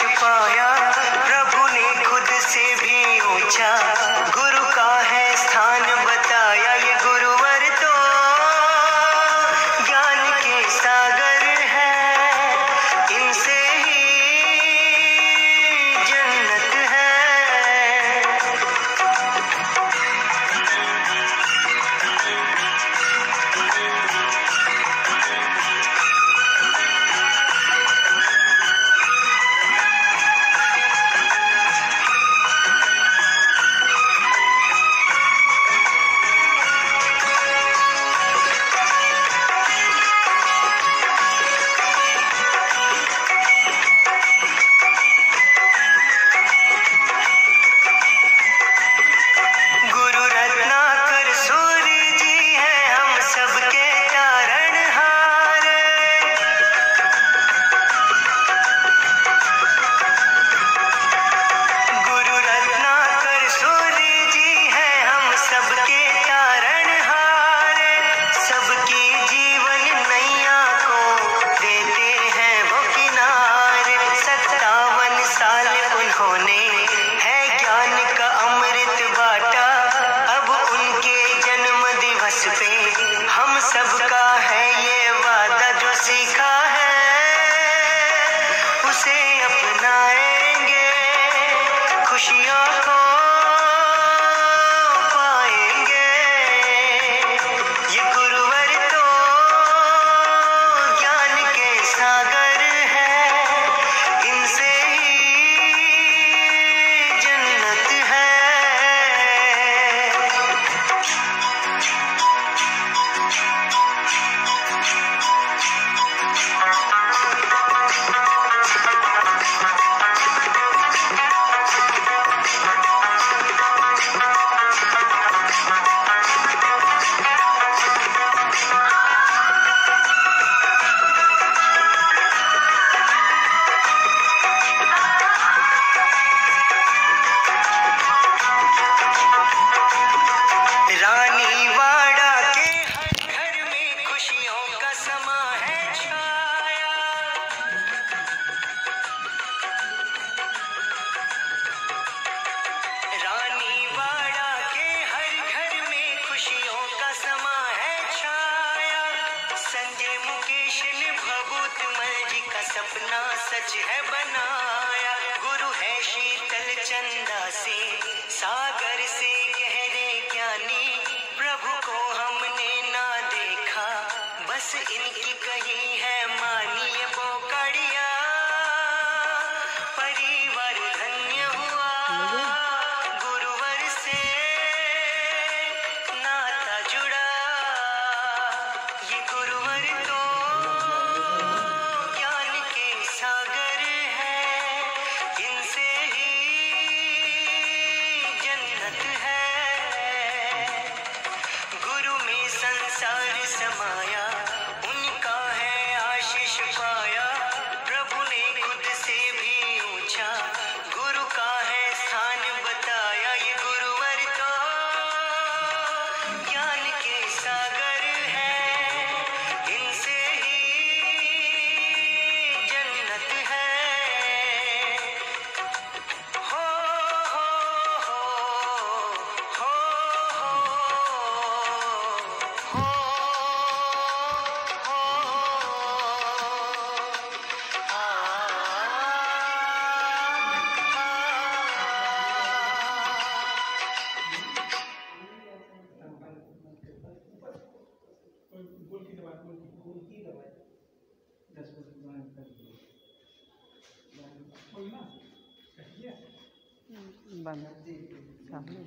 You Shukla, yeah. सबका है ये वादा जो सीखा है, उसे अपनाएँगे। खुशियों को पाएँगे। ये गुरुवर तो ज्ञान के सागर सपना सच है बनाया। गुरु है शीतल चंदा से। सागर से गहरे ज्ञानी। प्रभु को हमने ना देखा। बस इन சமா ज्वाइन कर दिया बंद सामने